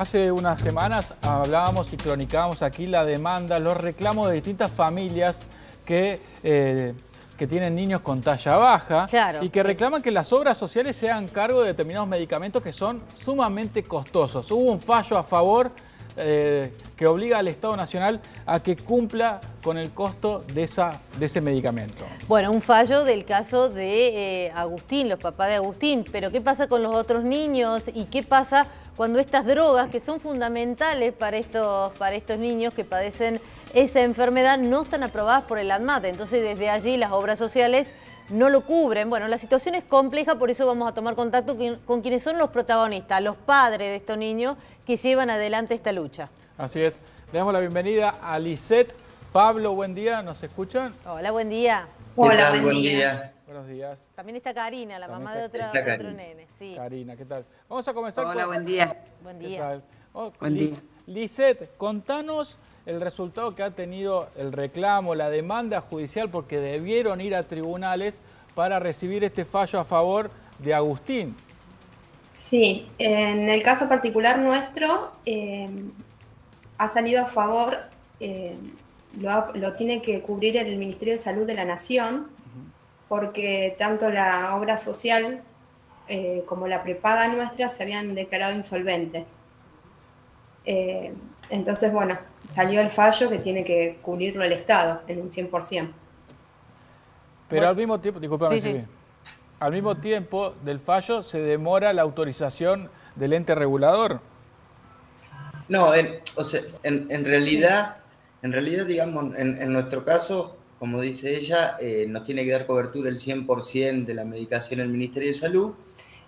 hace unas semanas hablábamos y cronicábamos aquí la demanda, los reclamos de distintas familias que, eh, que tienen niños con talla baja y que reclaman que las obras sociales se hagan cargo de determinados medicamentos que son sumamente costosos. Hubo un fallo a favor eh, que obliga al Estado Nacional a que cumpla con el costo de, esa, de ese medicamento. Bueno, un fallo del caso de eh, Agustín, los papás de Agustín, pero ¿qué pasa con los otros niños y qué pasa cuando estas drogas, que son fundamentales para estos, para estos niños que padecen esa enfermedad, no están aprobadas por el ANMAT? Entonces, desde allí las obras sociales no lo cubren. Bueno, la situación es compleja, por eso vamos a tomar contacto con quienes son los protagonistas, los padres de estos niños que llevan adelante esta lucha. Así es. Le damos la bienvenida a Lisette. Pablo, buen día, ¿nos escuchan? Hola, buen día. Hola, buen, día. Buenos días. También está Karina, la mamá de otro, otro nene. Sí. Karina, ¿qué tal? Vamos a comenzar Hola, buen día. Buen día. Oh, buen día. Lisette, contanos el resultado que ha tenido el reclamo, la demanda judicial, porque debieron ir a tribunales para recibir este fallo a favor de Agustín. Sí, en el caso particular nuestro eh, ha salido a favor, eh, lo, tiene que cubrir el Ministerio de Salud de la Nación, porque tanto la obra social eh, como la prepaga nuestra se habían declarado insolventes. entonces, bueno, salió el fallo que tiene que cubrirlo el Estado en un 100%. Pero al mismo tiempo, disculpame, sí, al mismo tiempo del fallo se demora la autorización del ente regulador. No, en, o sea, en, realidad, en realidad, digamos, en, nuestro caso, como dice ella, eh, nos tiene que dar cobertura el 100% de la medicación el Ministerio de Salud.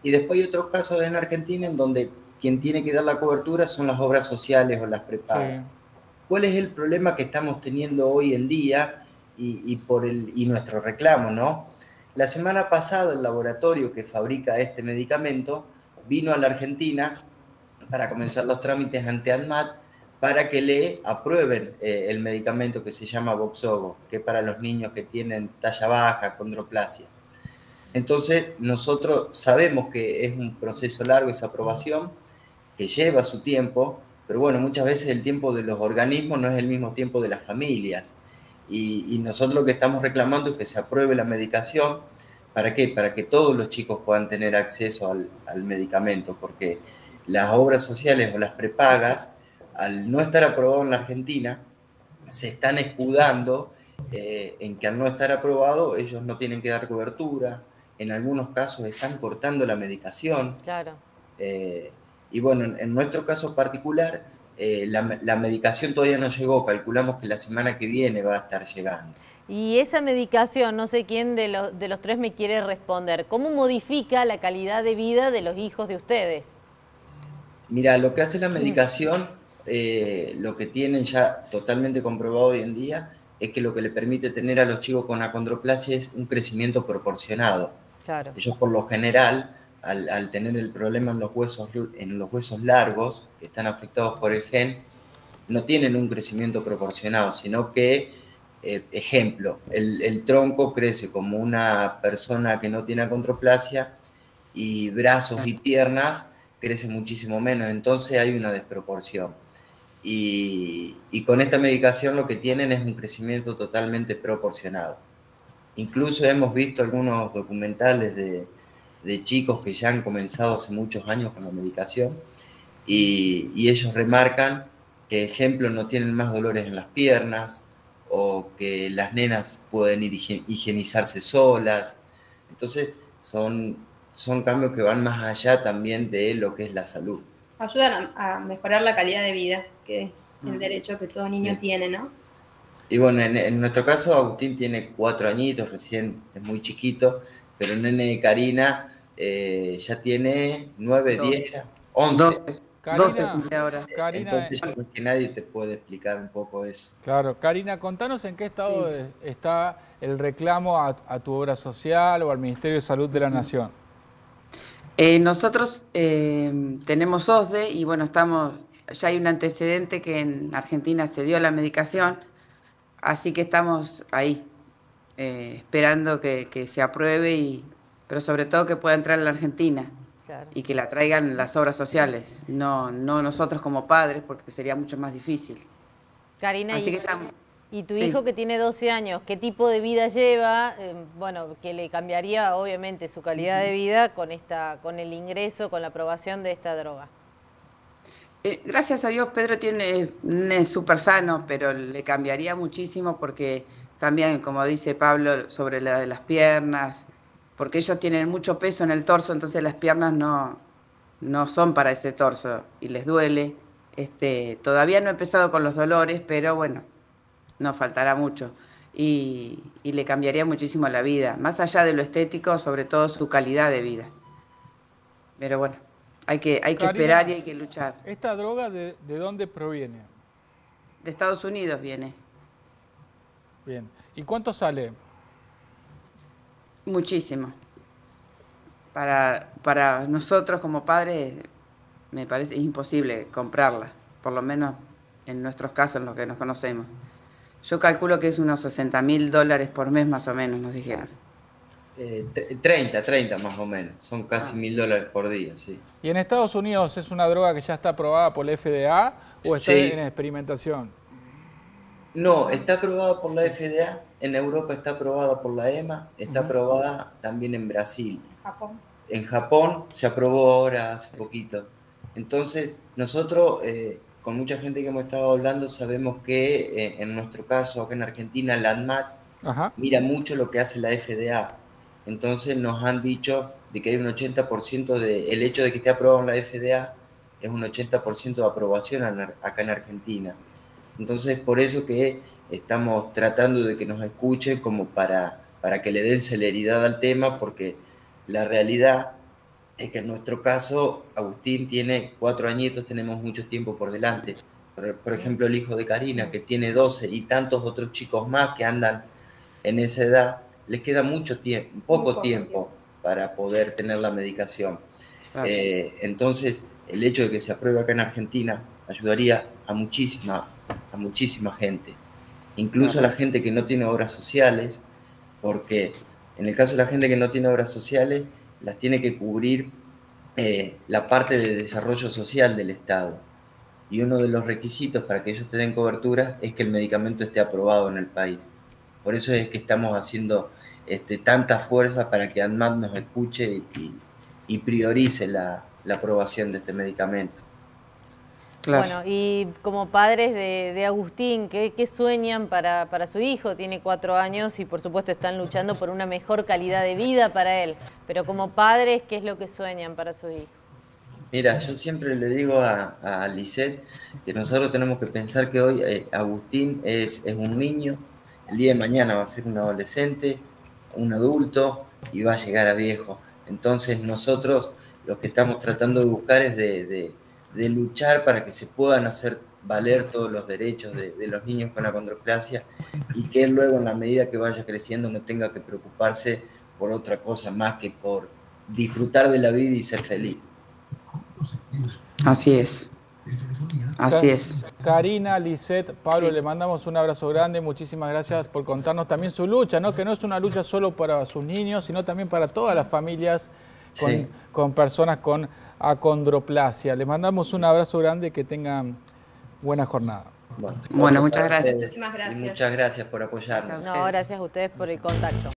Y después hay otros casos en Argentina en donde quien tiene que dar la cobertura son las obras sociales o las prepagas. ¿Cuál es el problema que estamos teniendo hoy en día y, y por el, y nuestro reclamo, no? La semana pasada el laboratorio que fabrica este medicamento vino a la Argentina para comenzar los trámites ante ANMAT para que le aprueben eh, el medicamento que se llama Voxogo, que es para los niños que tienen talla baja, condroplasia. Entonces, nosotros sabemos que es un proceso largo esa aprobación, que lleva su tiempo, pero bueno, muchas veces el tiempo de los organismos no es el mismo tiempo de las familias. Y, nosotros lo que estamos reclamando es que se apruebe la medicación. ¿Para qué? Para que todos los chicos puedan tener acceso al, medicamento, porque las obras sociales o las prepagas, al no estar aprobado en la Argentina, se están escudando eh, en que al no estar aprobado ellos no tienen que dar cobertura, en algunos casos están cortando la medicación. Claro. Eh, y bueno, en, nuestro caso particular, eh, la, medicación todavía no llegó, calculamos que la semana que viene va a estar llegando. Y esa medicación, no sé quién de, de los tres me quiere responder, ¿cómo modifica la calidad de vida de los hijos de ustedes? Mira, lo que hace la medicación, eh, lo que tienen ya totalmente comprobado hoy en día, es que lo que le permite tener a los chicos con acondroplasia es un crecimiento proporcionado. Claro. Ellos por lo general al, tener el problema en los, huesos, en los huesos largos, que están afectados por el gen, no tienen un crecimiento proporcionado, sino que, eh, ejemplo, el, tronco crece como una persona que no tiene acondroplasia y brazos y piernas crecen muchísimo menos, entonces hay una desproporción. Y, y, con esta medicación lo que tienen es un crecimiento totalmente proporcionado. Incluso hemos visto algunos documentales de, de chicos que ya han comenzado hace muchos años con la medicación y, ellos remarcan que, ejemplo, no tienen más dolores en las piernas o que las nenas pueden ir higienizarse solas. Entonces, son, son cambios que van más allá también de lo que es la salud. Ayudan a, mejorar la calidad de vida, que es el derecho que todo niño tiene, ¿no? Y bueno, en, en, nuestro caso, Agustín tiene cuatro añitos, recién es muy chiquito, pero el nene de Karina eh, ya tiene 9, 10, 11. 12, ahora. Entonces que nadie te puede explicar un poco eso. Claro, Karina, contanos en qué estado está el reclamo a, tu obra social o al Ministerio de Salud de la Nación. Eh, nosotros eh, tenemos OSDE y bueno, estamos, ya hay un antecedente que en Argentina se dio la medicación, así que estamos ahí, esperando que, que se apruebe y pero sobre todo que pueda entrar a la Argentina. y que la traigan las obras sociales, no, no nosotros como padres, porque sería mucho más difícil. Karina, y, y, tu hijo que tiene 12 años, ¿qué tipo de vida lleva? Eh, bueno, que le cambiaría obviamente su calidad de vida con, esta, con el ingreso, con la aprobación de esta droga. Eh, gracias a Dios Pedro tiene es súper sano, pero le cambiaría muchísimo porque también, como dice Pablo, sobre la de las piernas, porque ellos tienen mucho peso en el torso, entonces las piernas no, no son para ese torso y les duele. Este, todavía no he empezado con los dolores, pero bueno, no faltará mucho. Y, y, le cambiaría muchísimo la vida, más allá de lo estético, sobre todo su calidad de vida. Pero bueno, hay que, hay que esperar y hay que luchar. ¿Esta droga de, dónde proviene? De Estados Unidos viene. Bien. ¿Y cuánto sale? Muchísimo. Para, para nosotros como padres me parece imposible comprarla, por lo menos en nuestros casos, en los que nos conocemos. Yo calculo que es unos 60 mil dólares por mes más o menos, nos dijeron. 30, eh, 30 más o menos. Son casi ah. mil dólares por día, sí. ¿Y en Estados Unidos es una droga que ya está aprobada por la FDA o está en experimentación? No, está aprobada por la FDA. En Europa está aprobada por la EMA. Está aprobada también en Brasil. Japón. En Japón se aprobó ahora hace poquito. Entonces, nosotros, eh, con mucha gente que hemos estado hablando, sabemos que eh, en nuestro caso, acá en Argentina, la ANMAT mira mucho lo que hace la FDA entonces nos han dicho de que hay un 80% de, el hecho de que esté aprobado en la FDA es un 80% de aprobación acá en Argentina. Entonces por eso que estamos tratando de que nos escuchen como para, para que le den celeridad al tema, porque la realidad es que en nuestro caso Agustín tiene cuatro añitos, tenemos mucho tiempo por delante. Por, por ejemplo, el hijo de Karina, que tiene 12, y tantos otros chicos más que andan en esa edad les queda mucho tiempo, poco, tiempo, para poder tener la medicación. Eh, entonces, el hecho de que se apruebe acá en Argentina ayudaría a muchísima, a muchísima gente, incluso a la gente que no tiene obras sociales, porque en el caso de la gente que no tiene obras sociales, las tiene que cubrir eh, la parte de desarrollo social del Estado. Y uno de los requisitos para que ellos te cobertura es que el medicamento esté aprobado en el país. Por eso es que estamos haciendo este, tanta fuerza para que ANMAT nos escuche y, priorice la, aprobación de este medicamento. Bueno, y como padres de, Agustín, ¿qué, sueñan para, su hijo? Tiene cuatro años y por supuesto están luchando por una mejor calidad de vida para él. Pero como padres, ¿qué es lo que sueñan para su hijo? Mira, yo siempre le digo a, a que nosotros tenemos que pensar que hoy eh, Agustín es, es un niño, el día de mañana va a ser un adolescente, un adulto y va a llegar a viejo. Entonces nosotros lo que estamos tratando de buscar es de, luchar para que se puedan hacer valer todos los derechos de, los niños con acondroplasia y que él luego en la medida que vaya creciendo no tenga que preocuparse por otra cosa más que por disfrutar de la vida y ser feliz. Así es. Así es. Karina, Lisette, Pablo, le mandamos un abrazo grande, muchísimas gracias por contarnos también su lucha, ¿no? que no es una lucha solo para sus niños, sino también para todas las familias con, personas con acondroplasia. Les mandamos un abrazo grande, que tengan buena jornada. Bueno, muchas gracias. Muchas gracias por apoyarnos. No, gracias a ustedes por el contacto.